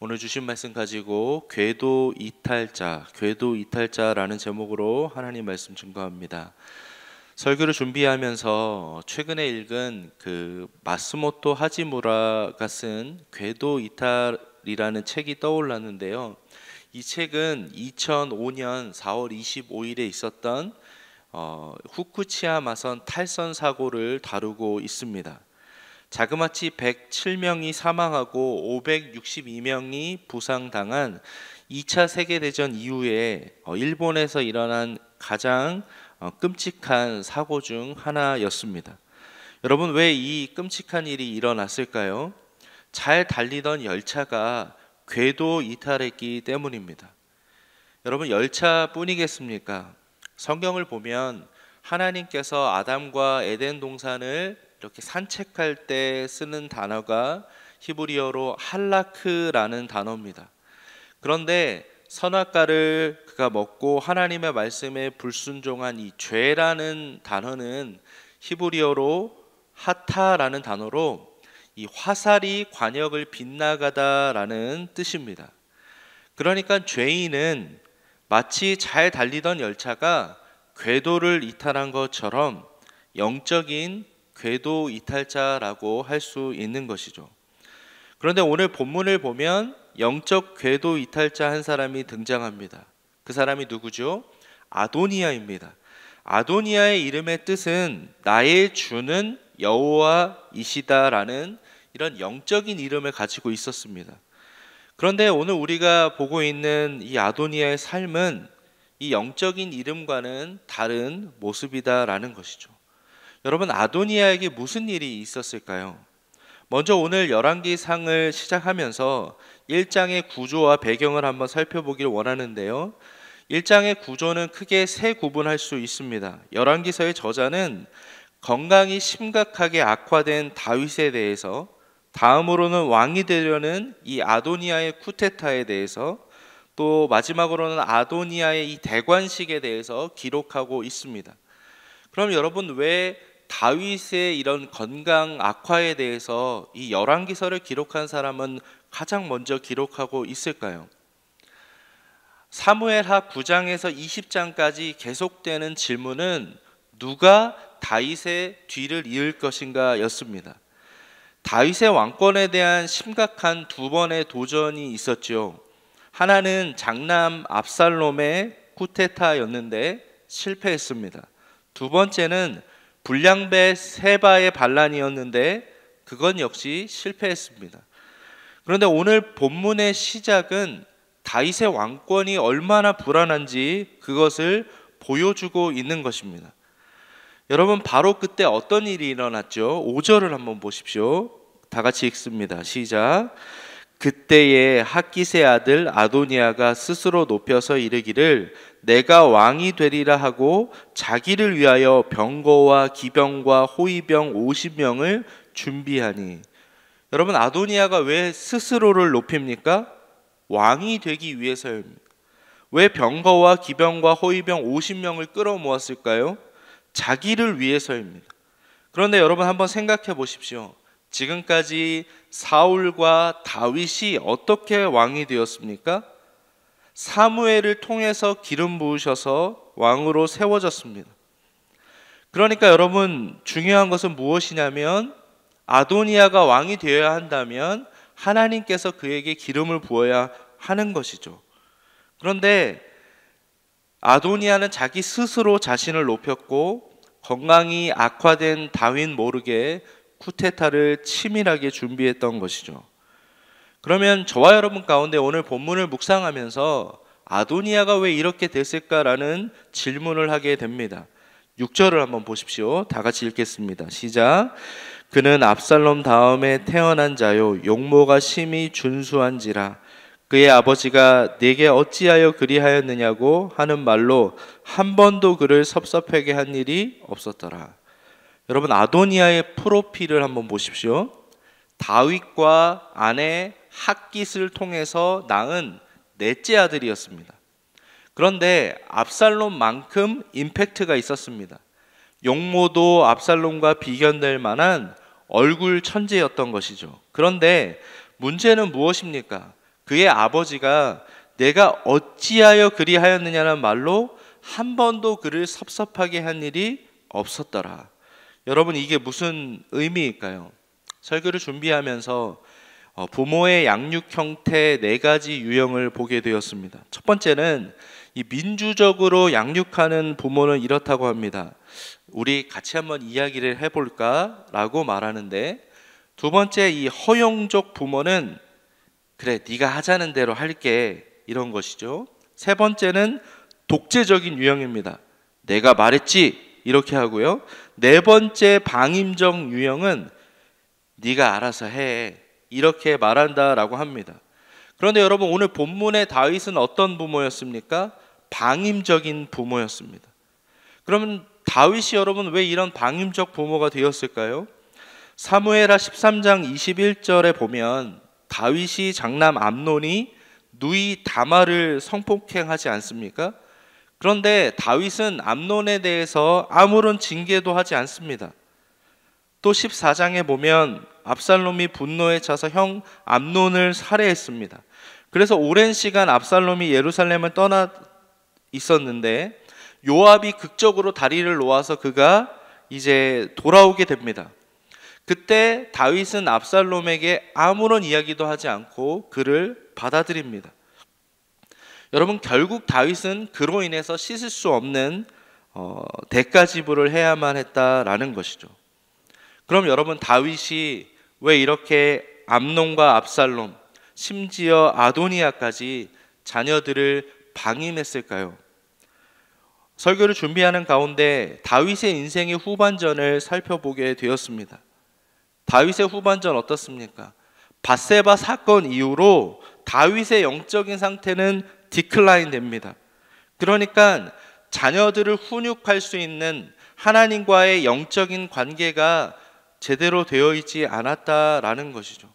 오늘 주신 말씀 가지고 궤도 이탈자, 궤도 이탈자라는 제목으로 하나님 말씀 증거합니다. 설교를 준비하면서 최근에 읽은 그 마스모토 하지무라가 쓴 궤도 이탈이라는 책이 떠올랐는데요. 이 책은 2005년 4월 25일에 있었던 어, 후쿠치야마선 탈선 사고를 다루고 있습니다. 자그마치 107명이 사망하고 562명이 부상당한 2차 세계대전 이후에 어, 일본에서 일어난 가장 어, 끔찍한 사고 중 하나였습니다. 여러분 왜 이 끔찍한 일이 일어났을까요? 잘 달리던 열차가 궤도 이탈했기 때문입니다. 여러분 열차뿐이겠습니까? 성경을 보면 하나님께서 아담과 에덴 동산을 이렇게 산책할 때 쓰는 단어가 히브리어로 할라크라는 단어입니다. 그런데 선악과를 그가 먹고 하나님의 말씀에 불순종한 이 죄라는 단어는 히브리어로 하타라는 단어로 이 화살이 관역을 빗나가다라는 뜻입니다. 그러니까 죄인은 마치 잘 달리던 열차가 궤도를 이탈한 것처럼 영적인 궤도 이탈자라고 할 수 있는 것이죠. 그런데 오늘 본문을 보면 영적 궤도 이탈자 한 사람이 등장합니다. 그 사람이 누구죠? 아도니아입니다. 아도니아의 이름의 뜻은 나의 주는 여호와이시다라는 이런 영적인 이름을 가지고 있었습니다. 그런데 오늘 우리가 보고 있는 이 아도니아의 삶은 이 영적인 이름과는 다른 모습이다라는 것이죠. 여러분 아도니아에게 무슨 일이 있었을까요? 먼저 오늘 열왕기상을 시작하면서 1장의 구조와 배경을 한번 살펴보길 원하는데요. 1장의 구조는 크게 세 구분할 수 있습니다. 열왕기서의 저자는 건강이 심각하게 악화된 다윗에 대해서 다음으로는 왕이 되려는 이 아도니아의 쿠테타에 대해서 또 마지막으로는 아도니아의 이 대관식에 대해서 기록하고 있습니다. 그럼 여러분 왜 다윗의 이런 건강 악화에 대해서 이 열왕기서를 기록한 사람은 가장 먼저 기록하고 있을까요? 사무엘하 9장에서 20장까지 계속되는 질문은 누가 다윗의 뒤를 이을 것인가였습니다. 다윗의 왕권에 대한 심각한 두 번의 도전이 있었죠. 하나는 장남 압살롬의 쿠테타였는데 실패했습니다. 두 번째는 불량배 세바의 반란이었는데 그건 역시 실패했습니다. 그런데 오늘 본문의 시작은 다윗의 왕권이 얼마나 불안한지 그것을 보여주고 있는 것입니다. 여러분 바로 그때 어떤 일이 일어났죠? 5절을 한번 보십시오. 다 같이 읽습니다. 시작. 그때에 학기세 아들 아도니아가 스스로 높여서 이르기를 내가 왕이 되리라 하고 자기를 위하여 병거와 기병과 호위병 50명을 준비하니 여러분 아도니아가 왜 스스로를 높입니까? 왕이 되기 위해서입니다. 왜 병거와 기병과 호위병 50명을 끌어모았을까요? 자기를 위해서입니다. 그런데 여러분 한번 생각해 보십시오. 지금까지 사울과 다윗이 어떻게 왕이 되었습니까? 사무엘을 통해서 기름 부으셔서 왕으로 세워졌습니다. 그러니까 여러분 중요한 것은 무엇이냐면 아도니아가 왕이 되어야 한다면 하나님께서 그에게 기름을 부어야 하는 것이죠. 그런데 아도니아는 자기 스스로 자신을 높였고 건강이 악화된 다윈 모르게 쿠테타를 치밀하게 준비했던 것이죠. 그러면 저와 여러분 가운데 오늘 본문을 묵상하면서 아도니아가 왜 이렇게 됐을까라는 질문을 하게 됩니다. 6절을 한번 보십시오. 다 같이 읽겠습니다. 시작. 그는 압살롬 다음에 태어난 자요 용모가 심히 준수한지라 그의 아버지가 내게 어찌하여 그리하였느냐고 하는 말로 한 번도 그를 섭섭하게 한 일이 없었더라. 여러분 아도니아의 프로필을 한번 보십시오. 다윗과 아내 학깃을 통해서 낳은 넷째 아들이었습니다. 그런데 압살롬만큼 임팩트가 있었습니다. 용모도 압살롬과 비견될 만한 얼굴 천재였던 것이죠. 그런데 문제는 무엇입니까? 그의 아버지가 내가 어찌하여 그리하였느냐는 말로 한 번도 그를 섭섭하게 한 일이 없었더라. 여러분 이게 무슨 의미일까요? 설교를 준비하면서 어, 부모의 양육 형태 네 가지 유형을 보게 되었습니다. 첫 번째는 이 민주적으로 양육하는 부모는 이렇다고 합니다. 우리 같이 한번 이야기를 해볼까라고 말하는데 두 번째 이 허용적 부모는 그래 네가 하자는 대로 할게 이런 것이죠. 세 번째는 독재적인 유형입니다. 내가 말했지 이렇게 하고요. 네 번째 방임적 유형은 네가 알아서 해 이렇게 말한다라고 합니다. 그런데 여러분 오늘 본문의 다윗은 어떤 부모였습니까? 방임적인 부모였습니다. 그러면 다윗이 여러분 왜 이런 방임적 부모가 되었을까요? 사무엘하 13장 21절에 보면 다윗이 장남 암논이 누이 다마를 성폭행하지 않습니까? 그런데 다윗은 암논에 대해서 아무런 징계도 하지 않습니다. 또 14장에 보면 압살롬이 분노에 차서 형 암논을 살해했습니다. 그래서 오랜 시간 압살롬이 예루살렘을 떠나 있었는데 요압이 극적으로 다리를 놓아서 그가 이제 돌아오게 됩니다. 그때 다윗은 압살롬에게 아무런 이야기도 하지 않고 그를 받아들입니다. 여러분 결국 다윗은 그로 인해서 씻을 수 없는 어, 대가 지불을 해야만 했다라는 것이죠. 그럼 여러분 다윗이 왜 이렇게 암론과 압살롬 심지어 아도니아까지 자녀들을 방임했을까요? 설교를 준비하는 가운데 다윗의 인생의 후반전을 살펴보게 되었습니다. 다윗의 후반전 어떻습니까? 바세바 사건 이후로 다윗의 영적인 상태는 디클라인 됩니다. 그러니까 자녀들을 훈육할 수 있는 하나님과의 영적인 관계가 제대로 되어 있지 않았다라는 것이죠.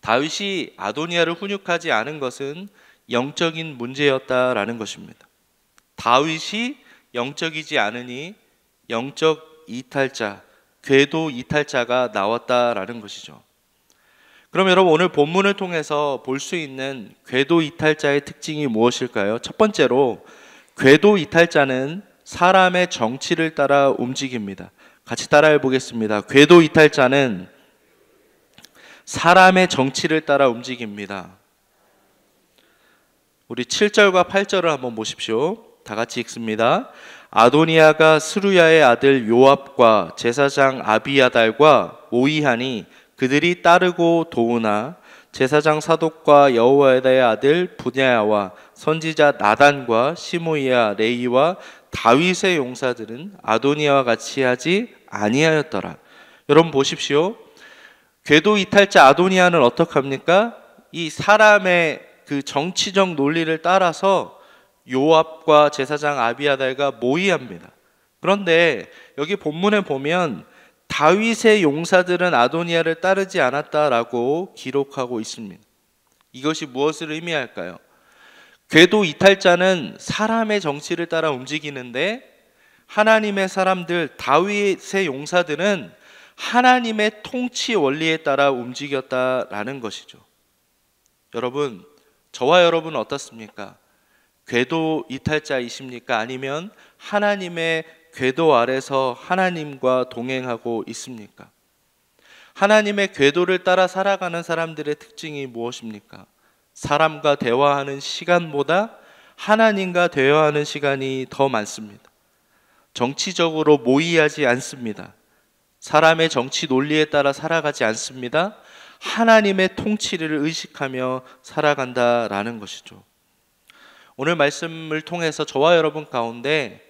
다윗이 아도니아를 훈육하지 않은 것은 영적인 문제였다라는 것입니다. 다윗이 영적이지 않으니 영적 이탈자, 궤도 이탈자가 나왔다라는 것이죠. 그럼 여러분 오늘 본문을 통해서 볼 수 있는 궤도 이탈자의 특징이 무엇일까요? 첫 번째로 궤도 이탈자는 사람의 정치를 따라 움직입니다. 같이 따라해 보겠습니다. 궤도 이탈자는 사람의 정치를 따라 움직입니다. 우리 7절과 8절을 한번 보십시오. 다 같이 읽습니다. 아도니아가 스루야의 아들 요압과 제사장 아비야달과 오이하니 그들이 따르고 도우나 제사장 사독과 여호와의 아들 분야와 선지자 나단과 시모이야 레이와 다윗의 용사들은 아도니아와 같이 하지 아니하였더라. 여러분 보십시오. 궤도 이탈자 아도니아는 어떡합니까? 이 사람의 그 정치적 논리를 따라서 요압과 제사장 아비아달과 모의합니다. 그런데 여기 본문에 보면 다윗의 용사들은 아도니아를 따르지 않았다라고 기록하고 있습니다. 이것이 무엇을 의미할까요? 궤도 이탈자는 사람의 정치를 따라 움직이는데 하나님의 사람들 다윗의 용사들은 하나님의 통치 원리에 따라 움직였다라는 것이죠. 여러분, 저와 여러분 어떻습니까? 궤도 이탈자이십니까? 아니면 하나님의 궤도 아래서 하나님과 동행하고 있습니까? 하나님의 궤도를 따라 살아가는 사람들의 특징이 무엇입니까? 사람과 대화하는 시간보다 하나님과 대화하는 시간이 더 많습니다. 정치적으로 모의하지 않습니다. 사람의 정치 논리에 따라 살아가지 않습니다. 하나님의 통치를 의식하며 살아간다라는 것이죠. 오늘 말씀을 통해서 저와 여러분 가운데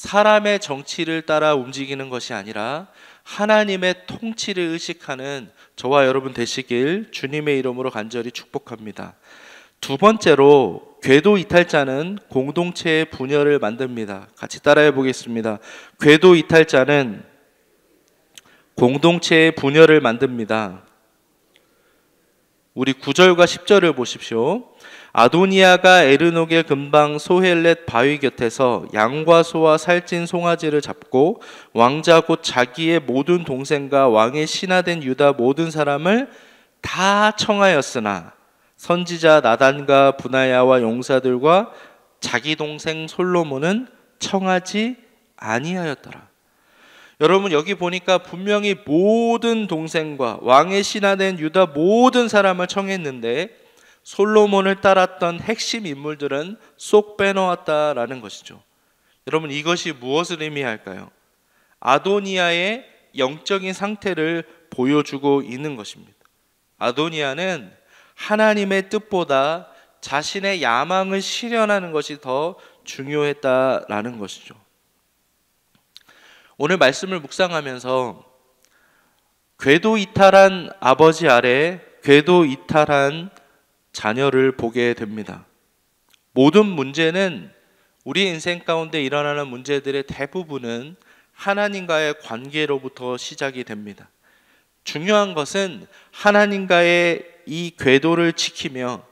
사람의 정치를 따라 움직이는 것이 아니라 하나님의 통치를 의식하는 저와 여러분 되시길 주님의 이름으로 간절히 축복합니다. 두 번째로 궤도 이탈자는 공동체의 분열을 만듭니다. 같이 따라해 보겠습니다. 궤도 이탈자는 공동체의 분열을 만듭니다. 우리 9절과 10절을 보십시오. 아도니아가 에르녹의 근방 소헬렛 바위 곁에서 양과 소와 살찐 송아지를 잡고 왕자 곧 자기의 모든 동생과 왕의 신하된 유다 모든 사람을 다 청하였으나 선지자 나단과 분하야와 용사들과 자기 동생 솔로몬은 청하지 아니하였더라. 여러분 여기 보니까 분명히 모든 동생과 왕의 신하된 유다 모든 사람을 청했는데 솔로몬을 따랐던 핵심 인물들은 쏙 빼놓았다라는 것이죠. 여러분 이것이 무엇을 의미할까요? 아도니아의 영적인 상태를 보여주고 있는 것입니다. 아도니아는 하나님의 뜻보다 자신의 야망을 실현하는 것이 더 중요했다라는 것이죠. 오늘 말씀을 묵상하면서 궤도 이탈한 아버지 아래 궤도 이탈한 자녀를 보게 됩니다. 모든 문제는 우리 인생 가운데 일어나는 문제들의 대부분은 하나님과의 관계로부터 시작이 됩니다. 중요한 것은 하나님과의 이 궤도를 지키며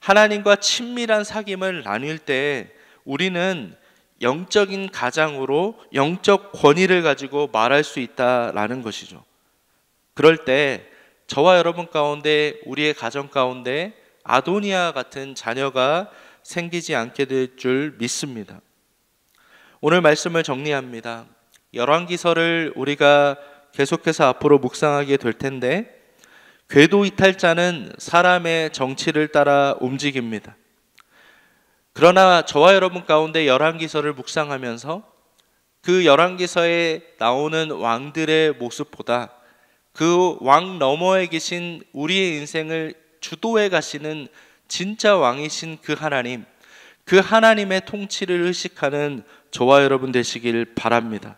하나님과 친밀한 사귐을 나눌 때 우리는 영적인 가장으로 영적 권위를 가지고 말할 수 있다라는 것이죠. 그럴 때 저와 여러분 가운데 우리의 가정 가운데 아도니아 같은 자녀가 생기지 않게 될 줄 믿습니다. 오늘 말씀을 정리합니다. 열왕기서를 우리가 계속해서 앞으로 묵상하게 될 텐데 궤도 이탈자는 사람의 정치를 따라 움직입니다. 그러나 저와 여러분 가운데 열왕기서를 묵상하면서 그 열왕기서에 나오는 왕들의 모습보다 그 왕 너머에 계신 우리의 인생을 주도해 가시는 진짜 왕이신 그 하나님, 그 하나님의 통치를 의식하는 저와 여러분 되시길 바랍니다.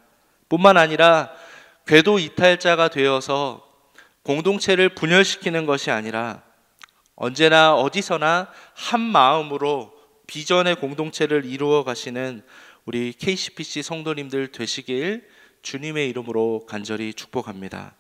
뿐만 아니라 궤도 이탈자가 되어서 공동체를 분열시키는 것이 아니라 언제나 어디서나 한 마음으로 비전의 공동체를 이루어 가시는 우리 KCPC 성도님들 되시길 주님의 이름으로 간절히 축복합니다.